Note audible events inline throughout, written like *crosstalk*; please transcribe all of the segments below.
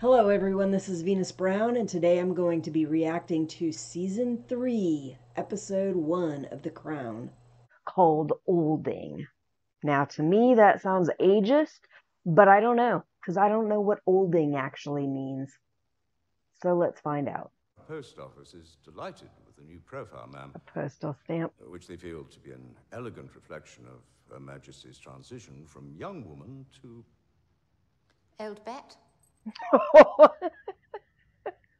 Hello, everyone. This is Venus Brown, and today I'm going to be reacting to season three, episode one of The Crown. Called Olding. Now, to me, that sounds ageist, but I don't know, because I don't know what Olding actually means. So let's find out. The post office is delighted with the new profile, ma'am, A postal stamp. which they feel to be an elegant reflection of Her Majesty's transition from young woman to Old bet?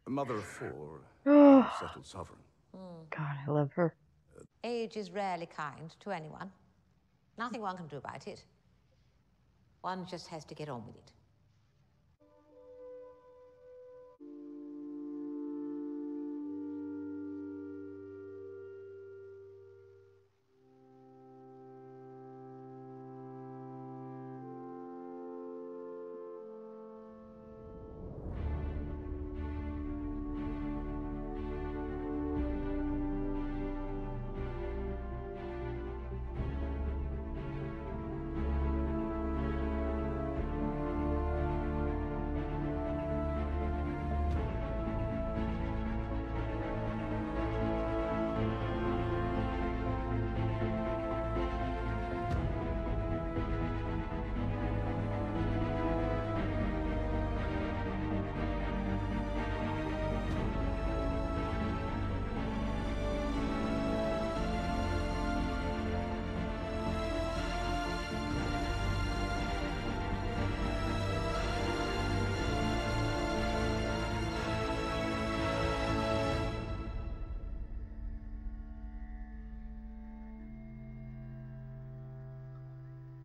A *laughs* mother of four, a *sighs* settled sovereign. Hmm. God, I love her. Age is rarely kind to anyone. Nothing one can do about it. One just has to get on with it.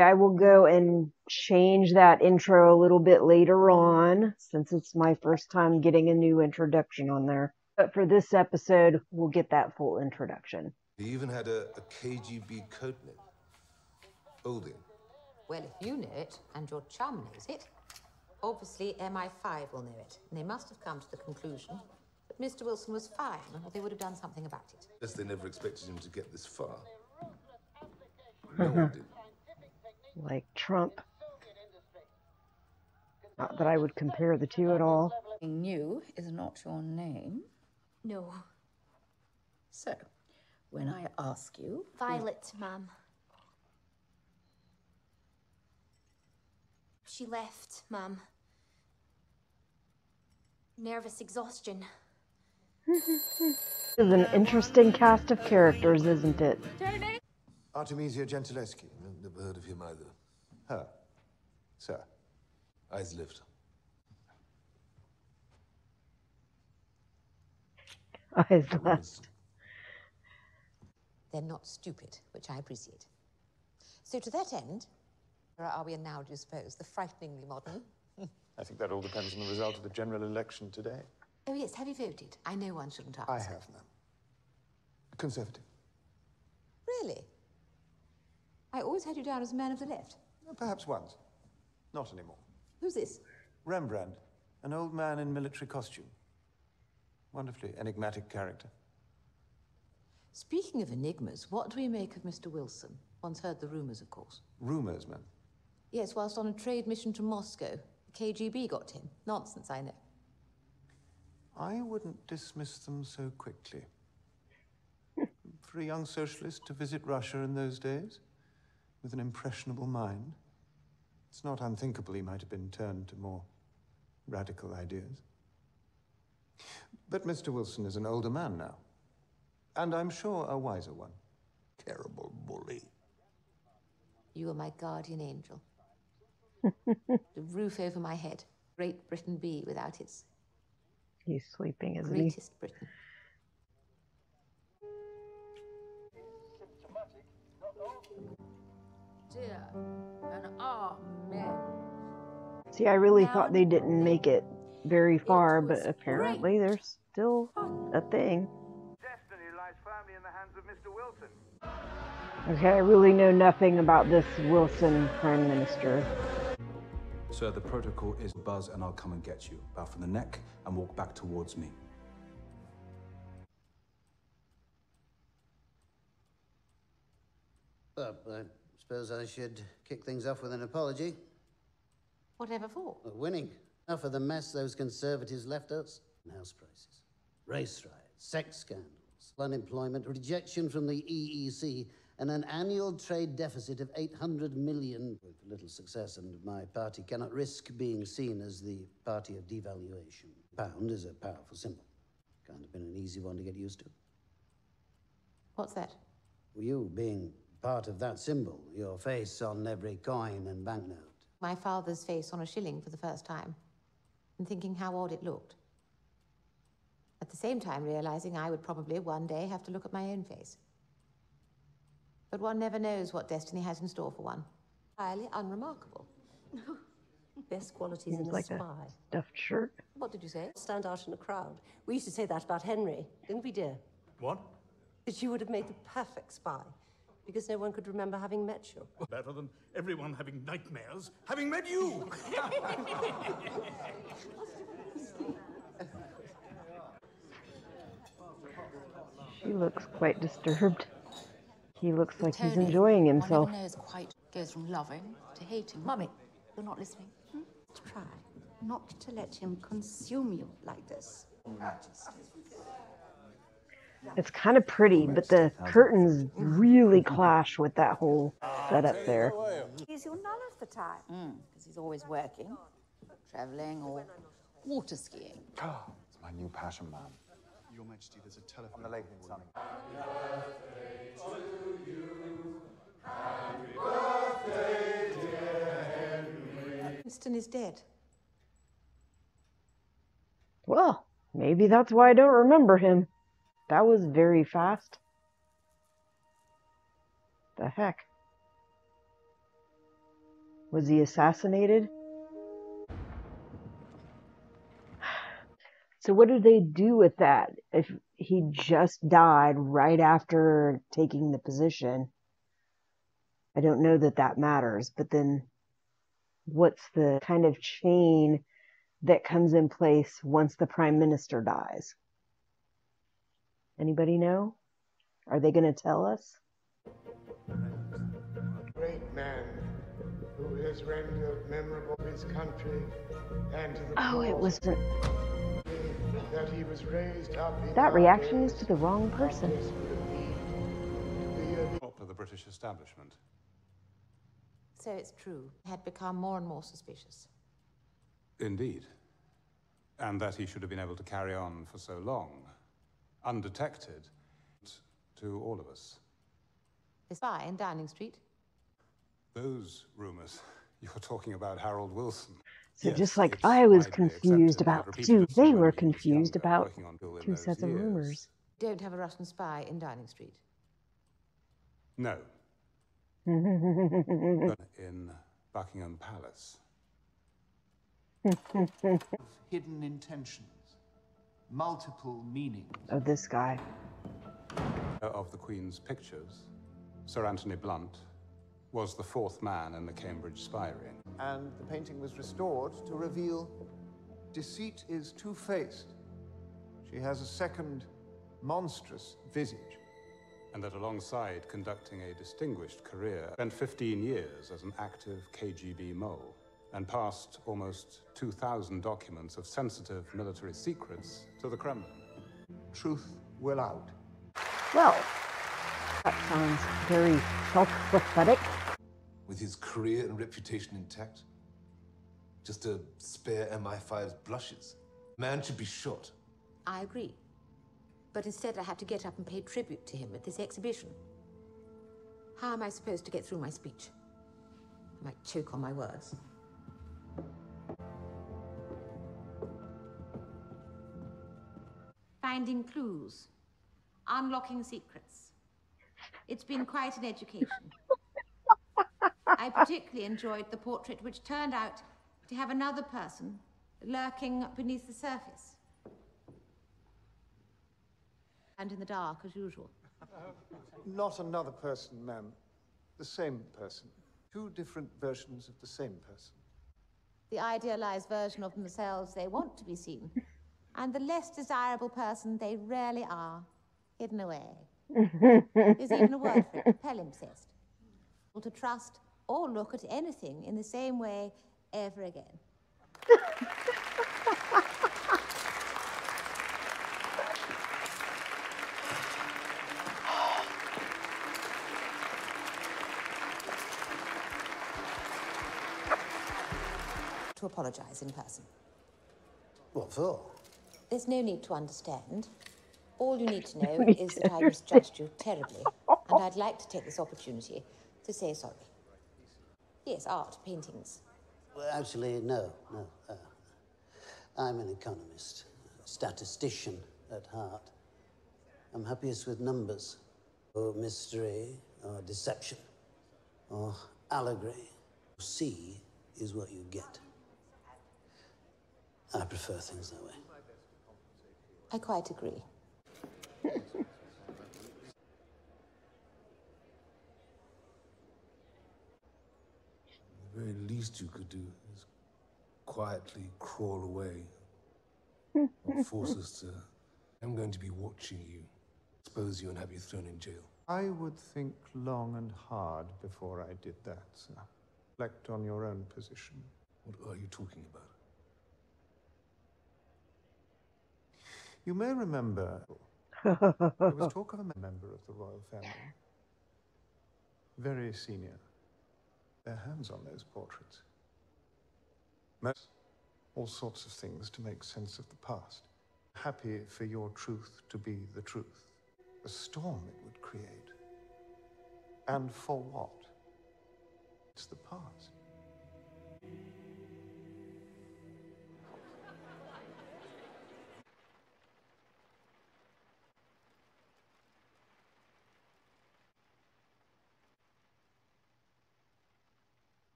I will go and change that intro a little bit later on since it's my first time getting a new introduction on there. But for this episode, we'll get that full introduction. He even had a, a KGB code name. Olding. Well, if you know it and your chum knows it, obviously MI5 will know it. And they must have come to the conclusion that Mr. Wilson was fine, or they would have done something about it. Guess they never expected him to get this far. *laughs* No one did. Like Trump. Not that I would compare the two at all. New is not your name. No, So, when I ask you, Violet, ma'am. She left, ma'am. Nervous exhaustion. This is an interesting cast of characters, isn't it? Artemisia Gentileschi. No- Never heard of him either. Her. Sir. Eyes lift. Eyes left. They're not stupid, which I appreciate. So, to that end, where are we now, do you suppose? The frighteningly modern? I think that all depends on the result of the general election today. Oh, yes, have you voted? I know one shouldn't ask. I have, ma'am. Conservative. Really? I always had you down as a man of the left. Uh, perhaps once. Not anymore. Who's this? Rembrandt. An old man in military costume. Wonderfully enigmatic character. Speaking of enigmas, what do we make of Mr. Wilson? Once heard the rumors, of course. Rumors, ma'am. Yes, whilst on a trade mission to Moscow, the KGB got him. Nonsense, I know. I wouldn't dismiss them so quickly. *laughs* For a young socialist to visit Russia in those days, with an impressionable mind, it's not unthinkable he might have been turned to more radical ideas. But Mr. Wilson is an older man now, and I'm sure a wiser one. Terrible bully. You are my guardian angel. *laughs* the roof over my head. Great Britain be without its He's sleeping, isn't he? greatest Briton. See, I really thought they didn't make it very far, but apparently there's still a thing. Destiny lies firmly in the hands of Mr. Wilson. Okay, I really know nothing about this Wilson Prime Minister. Sir, the protocol is buzz and I'll come and get you. Bow from the neck and walk back towards me. Well, I suppose I should kick things off with an apology. Whatever for? Winning. Enough of the mess those conservatives left us house prices, race riots, sex scandals, unemployment, rejection from the EEC, and an annual trade deficit of 800 million with little success, and my party cannot risk being seen as the party of devaluation. Pound is a powerful symbol. Can't have been an easy one to get used to. What's that? You being part of that symbol, your face on every coin and banknote. My father's face on a shilling for the first time, and thinking how odd it looked. At the same time, realizing I would probably one day have to look at my own face. But one never knows what destiny has in store for one. Highly unremarkable. Best qualities in a like spy. a stuffed shirt. What did you say? Stand out in a crowd. We used to say that about Henry, didn't we, dear? What? That you would have made the perfect spy, because no one could remember having met you. Better than everyone having nightmares, having met you. *laughs* She looks quite disturbed. He looks like he's Tony, enjoying One himself. never knows quite goes from loving to hating. Mummy, you're not listening. Hmm? Try not to let him consume you like this. Oh, It's kind of pretty, but the curtains mm. really mm-hmm. clash with that whole setup there. He's you none of the time. Because mm, he's always working, traveling, or water skiing. *gasps* It's my new passion, ma'am. Your Majesty, there's a telephone. On the lake in Sunny. Winston is dead. Well, maybe that's why I don't remember him. That was very fast. The heck? Was he assassinated? *sighs* So what do they do with that if he just died right after taking the position? I don't know that that matters, but then what's the kind of chain that comes in place once the prime minister dies? Anybody know? Are they going to tell us? great man who has rendered memorable his country and to the Oh, it wasn't. that he was raised up in That reaction is to the wrong person. Top of the British establishment. So it's true. He had become more and more suspicious. Indeed. And that he should have been able to carry on for so long, undetected, to all of us. The spy in Downing Street. Those rumors, *laughs* you're talking about Harold Wilson. So Yes, just like I was confused about two, they were confused about working on Bill in two sets of years. rumors. Don't have a Russian spy in Downing Street. No, *laughs* in Buckingham Palace. *laughs* Hidden intentions, multiple meanings. of this guy. Of the Queen's pictures, Sir Anthony Blunt was the fourth man in the Cambridge spy ring. And the painting was restored to reveal deceit is two faced. She has a second monstrous visage. And that alongside conducting a distinguished career, spent 15 years as an active KGB mole and passed almost 2,000 documents of sensitive military secrets to the Kremlin. Truth will out. Well, that sounds very self-prophetic. With his career and reputation intact, just to spare MI5's blushes. Man should be shot. I agree. But instead, I had to get up and pay tribute to him at this exhibition. How am I supposed to get through my speech? I might choke on my words. Finding clues, unlocking secrets. It's been quite an education. I particularly enjoyed the portrait which turned out to have another person lurking beneath the surface. And in the dark, as usual. Not another person, ma'am. The same person. Two different versions of the same person. The idealized version of themselves they want to be seen. And the less desirable person they rarely are, hidden away. *laughs* There's even a word for it, palimpsest. To trust or look at anything in the same way ever again. *laughs* apologize in person. What for? There's no need to understand. All you need to *laughs* know is that I misjudged you terribly, and I'd like to take this opportunity to say sorry. Yes, art, paintings. Well, actually, no, no. Uh, I'm an economist, a statistician at heart. I'm happiest with numbers, or mystery, or deception, or allegory. See is what you get. I prefer things that way. I quite agree. *laughs* The very least you could do is quietly crawl away. or *laughs* force us to. I'm going to be watching you, expose you, and have you thrown in jail. I would think long and hard before I did that, sir. Reflect on your own position. What are you talking about? You may remember there was talk of a member of the royal family. Very senior. Their hands on those portraits. Most, all sorts of things to make sense of the past. Happy for your truth to be the truth. The storm it would create. And for what? It's the past.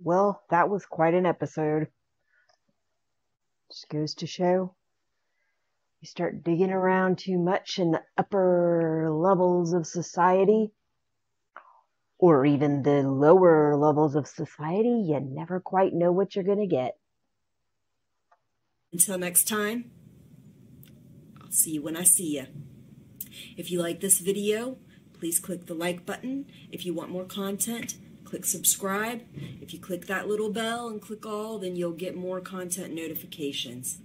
Well, that was quite an episode. Just goes to show you start digging around too much in the upper levels of society, or even the lower levels of society, you never quite know what you're going to get. Until next time, I'll see you when I see you. If you like this video, please click the like button. If you want more content, click subscribe. If you click that little bell and click all, then you'll get more content notifications.